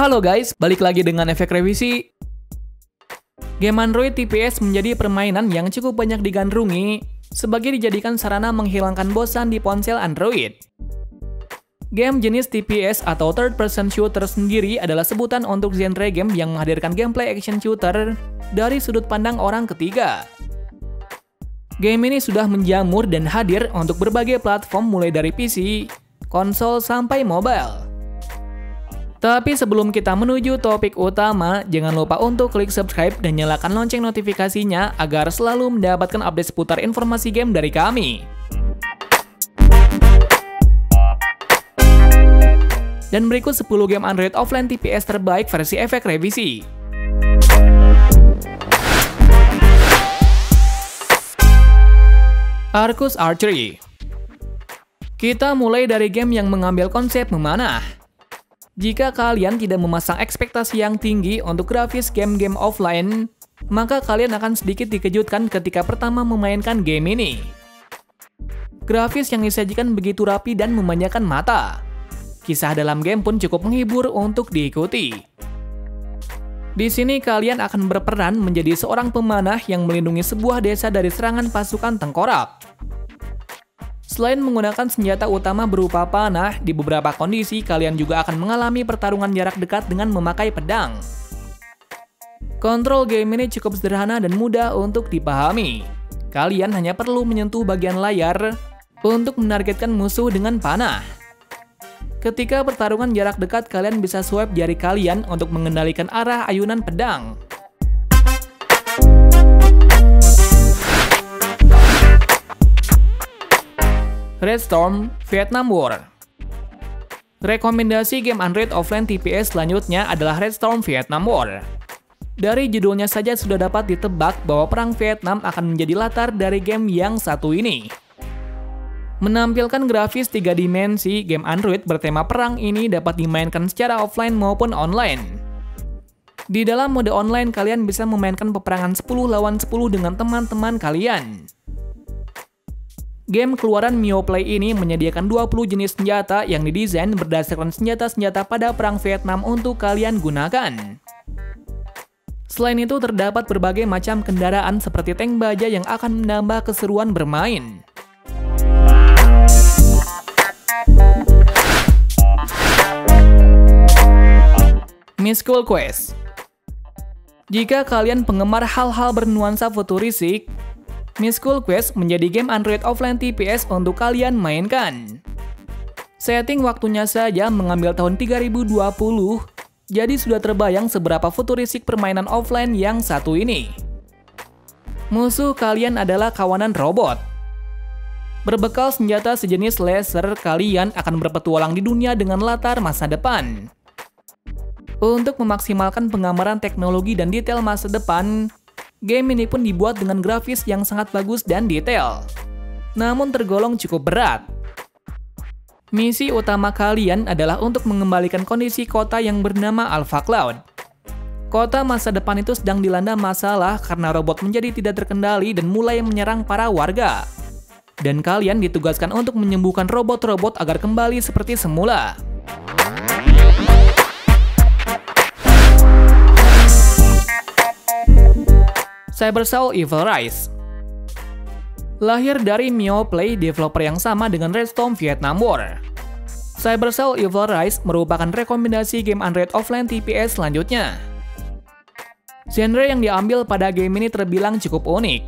Halo guys, balik lagi dengan efek revisi. Game Android TPS menjadi permainan yang cukup banyak digandrungi sebagai dijadikan sarana menghilangkan bosan di ponsel Android. Game jenis TPS atau third person shooter sendiri adalah sebutan untuk genre game yang menghadirkan gameplay action shooter dari sudut pandang orang ketiga. Game ini sudah menjamur dan hadir untuk berbagai platform mulai dari PC, konsol, sampai mobile. Tapi sebelum kita menuju topik utama, jangan lupa untuk klik subscribe dan nyalakan lonceng notifikasinya agar selalu mendapatkan update seputar informasi game dari kami. Dan berikut 10 game Android offline TPS terbaik versi efek revisi. Arcus Archery Kita mulai dari game yang mengambil konsep memanah. Jika kalian tidak memasang ekspektasi yang tinggi untuk grafis game-game offline, maka kalian akan sedikit dikejutkan ketika pertama memainkan game ini. Grafis yang disajikan begitu rapi dan memanjakan mata. Kisah dalam game pun cukup menghibur untuk diikuti. Di sini kalian akan berperan menjadi seorang pemanah yang melindungi sebuah desa dari serangan pasukan tengkorak. Selain menggunakan senjata utama berupa panah, di beberapa kondisi kalian juga akan mengalami pertarungan jarak dekat dengan memakai pedang. Kontrol game ini cukup sederhana dan mudah untuk dipahami. Kalian hanya perlu menyentuh bagian layar untuk menargetkan musuh dengan panah. Ketika pertarungan jarak dekat, kalian bisa swipe jari kalian untuk mengendalikan arah ayunan pedang. Red Storm Vietnam War Rekomendasi game Android offline TPS selanjutnya adalah Red Storm Vietnam War. Dari judulnya saja sudah dapat ditebak bahwa perang Vietnam akan menjadi latar dari game yang satu ini. Menampilkan grafis tiga dimensi, game Android bertema perang ini dapat dimainkan secara offline maupun online. Di dalam mode online, kalian bisa memainkan peperangan 10 lawan 10 dengan teman-teman kalian. Game keluaran Mio Play ini menyediakan 20 jenis senjata yang didesain berdasarkan senjata-senjata pada Perang Vietnam untuk kalian gunakan. Selain itu, terdapat berbagai macam kendaraan seperti tank baja yang akan menambah keseruan bermain. Miss Cool Quest Jika kalian penggemar hal-hal bernuansa futuristik, Miss Cool Quest menjadi game Android offline TPS untuk kalian mainkan. Setting waktunya saja mengambil tahun 3020, jadi sudah terbayang seberapa futuristik permainan offline yang satu ini. Musuh kalian adalah kawanan robot. Berbekal senjata sejenis laser, kalian akan berpetualang di dunia dengan latar masa depan. Untuk memaksimalkan penggambaran teknologi dan detail masa depan, Game ini pun dibuat dengan grafis yang sangat bagus dan detail. Namun tergolong cukup berat. Misi utama kalian adalah untuk mengembalikan kondisi kota yang bernama Alpha Cloud. Kota masa depan itu sedang dilanda masalah karena robot menjadi tidak terkendali dan mulai menyerang para warga. Dan kalian ditugaskan untuk menyembuhkan robot-robot agar kembali seperti semula. Cyber Soul Evil Rise. Lahir dari Mio Play, developer yang sama dengan Redstone Vietnam War. Cyber Soul Evil Rise merupakan rekomendasi game Android offline TPS selanjutnya. Genre yang diambil pada game ini terbilang cukup unik,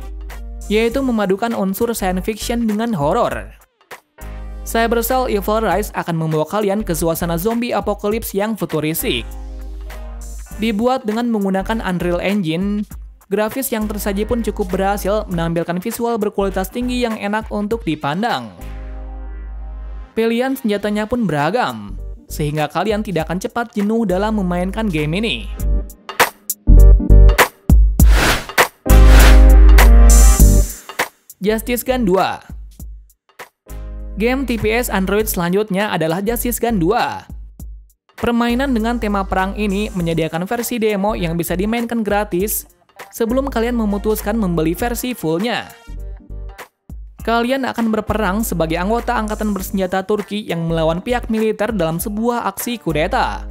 yaitu memadukan unsur science fiction dengan horor. Cyber Cell Evil Rise akan membawa kalian ke suasana zombie apocalypse yang futuristik. Dibuat dengan menggunakan Unreal Engine, Grafis yang tersaji pun cukup berhasil menampilkan visual berkualitas tinggi yang enak untuk dipandang. Pilihan senjatanya pun beragam, sehingga kalian tidak akan cepat jenuh dalam memainkan game ini. Justice Gun 2 Game TPS Android selanjutnya adalah Justice Gun 2. Permainan dengan tema perang ini menyediakan versi demo yang bisa dimainkan gratis sebelum kalian memutuskan membeli versi fullnya. Kalian akan berperang sebagai anggota angkatan bersenjata Turki yang melawan pihak militer dalam sebuah aksi kudeta.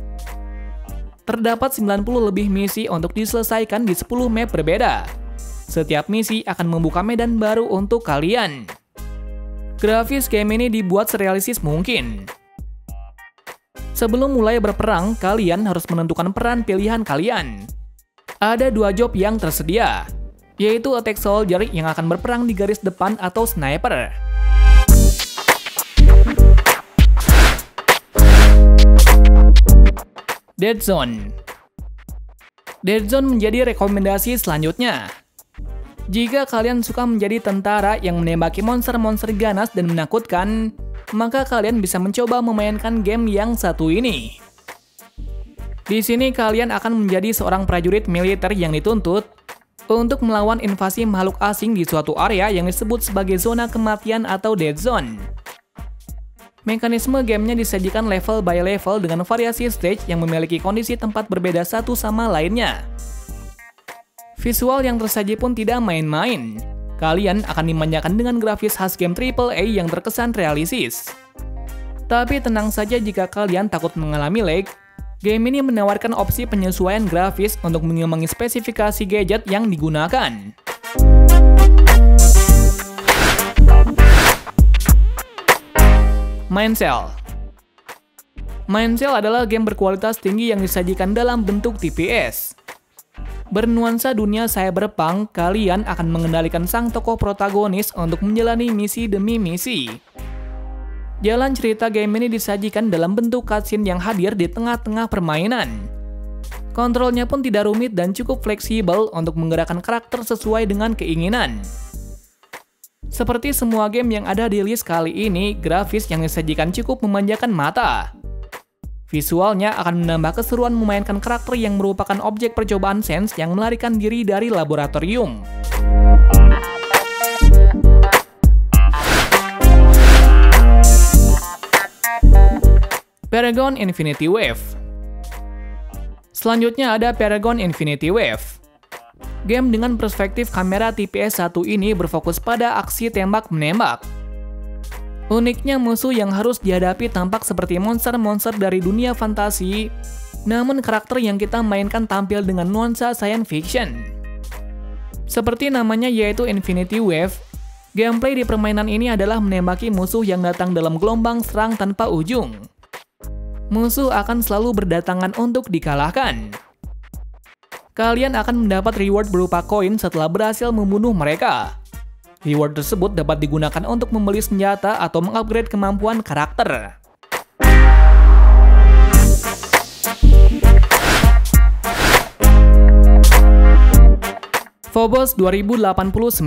terdapat 90 lebih misi untuk diselesaikan di 10 map berbeda. Setiap misi akan membuka medan baru untuk kalian. Grafis game ini dibuat serealistis mungkin. Sebelum mulai berperang, kalian harus menentukan peran pilihan kalian. Ada dua job yang tersedia, yaitu attack soldier yang akan berperang di garis depan atau sniper. Dead Zone Dead Zone menjadi rekomendasi selanjutnya. Jika kalian suka menjadi tentara yang menembaki monster-monster ganas dan menakutkan, maka kalian bisa mencoba memainkan game yang satu ini. Di sini kalian akan menjadi seorang prajurit militer yang dituntut untuk melawan invasi makhluk asing di suatu area yang disebut sebagai zona kematian atau dead zone. Mekanisme gamenya disajikan level by level dengan variasi stage yang memiliki kondisi tempat berbeda satu sama lainnya. Visual yang tersaji pun tidak main-main. Kalian akan dimanjakan dengan grafis khas game AAA yang terkesan realistis. Tapi tenang saja jika kalian takut mengalami lag, game ini menawarkan opsi penyesuaian grafis untuk mengimbangi spesifikasi gadget yang digunakan. Mindcell Mindcell adalah game berkualitas tinggi yang disajikan dalam bentuk TPS. Bernuansa dunia cyberpunk, kalian akan mengendalikan sang tokoh protagonis untuk menjalani misi demi misi. Jalan cerita game ini disajikan dalam bentuk cutscene yang hadir di tengah-tengah permainan. Kontrolnya pun tidak rumit dan cukup fleksibel untuk menggerakkan karakter sesuai dengan keinginan. Seperti semua game yang ada di list kali ini, grafis yang disajikan cukup memanjakan mata. Visualnya akan menambah keseruan memainkan karakter yang merupakan objek percobaan sense yang melarikan diri dari laboratorium. Paragon Infinity Wave Selanjutnya ada Paragon Infinity Wave. Game dengan perspektif kamera TPS 1 ini berfokus pada aksi tembak-menembak. Uniknya musuh yang harus dihadapi tampak seperti monster-monster dari dunia fantasi, namun karakter yang kita mainkan tampil dengan nuansa science fiction. Seperti namanya yaitu Infinity Wave, gameplay di permainan ini adalah menembaki musuh yang datang dalam gelombang serang tanpa ujung. Musuh akan selalu berdatangan untuk dikalahkan kalian akan mendapat reward berupa koin setelah berhasil membunuh mereka. Reward tersebut dapat digunakan untuk membeli senjata atau mengupgrade kemampuan karakter. Phobos 2089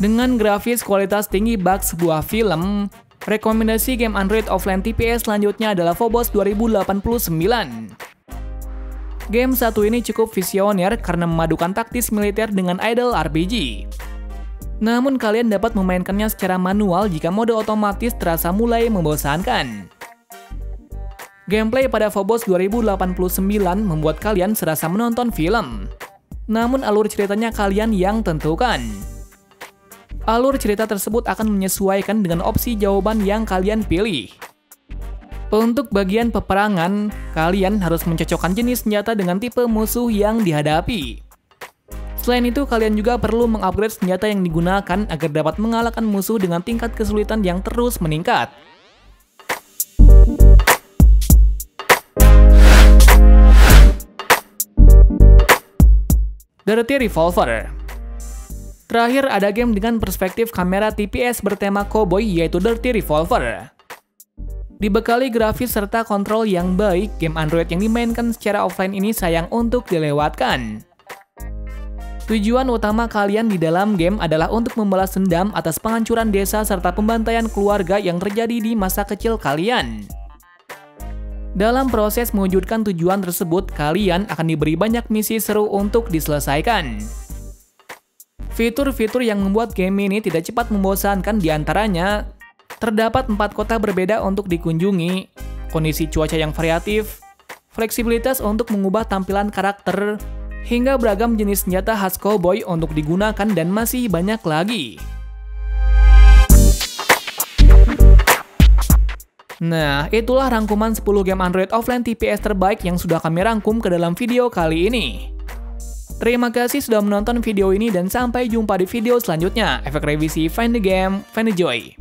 Dengan grafis kualitas tinggi bak sebuah film, rekomendasi game Android offline TPS selanjutnya adalah Phobos 2089. Game satu ini cukup visioner karena memadukan taktis militer dengan idle RPG. Namun kalian dapat memainkannya secara manual jika mode otomatis terasa mulai membosankan. Gameplay pada Phobos 2089 membuat kalian serasa menonton film. Namun alur ceritanya kalian yang tentukan. Alur cerita tersebut akan menyesuaikan dengan opsi jawaban yang kalian pilih. Untuk bagian peperangan, kalian harus mencocokkan jenis senjata dengan tipe musuh yang dihadapi. Selain itu, kalian juga perlu mengupgrade senjata yang digunakan agar dapat mengalahkan musuh dengan tingkat kesulitan yang terus meningkat. Dirty Revolver Terakhir ada game dengan perspektif kamera TPS bertema cowboy yaitu Dirty Revolver. Dibekali grafis serta kontrol yang baik, game Android yang dimainkan secara offline ini sayang untuk dilewatkan. Tujuan utama kalian di dalam game adalah untuk membalas dendam atas penghancuran desa serta pembantaian keluarga yang terjadi di masa kecil kalian. Dalam proses mewujudkan tujuan tersebut, kalian akan diberi banyak misi seru untuk diselesaikan. Fitur-fitur yang membuat game ini tidak cepat membosankan di antaranya Terdapat empat kota berbeda untuk dikunjungi, kondisi cuaca yang variatif, fleksibilitas untuk mengubah tampilan karakter, hingga beragam jenis senjata khas cowboy untuk digunakan dan masih banyak lagi. Nah, itulah rangkuman 10 game Android offline TPS terbaik yang sudah kami rangkum ke dalam video kali ini. Terima kasih sudah menonton video ini dan sampai jumpa di video selanjutnya. Efek revisi Find the Game, Find the Joy.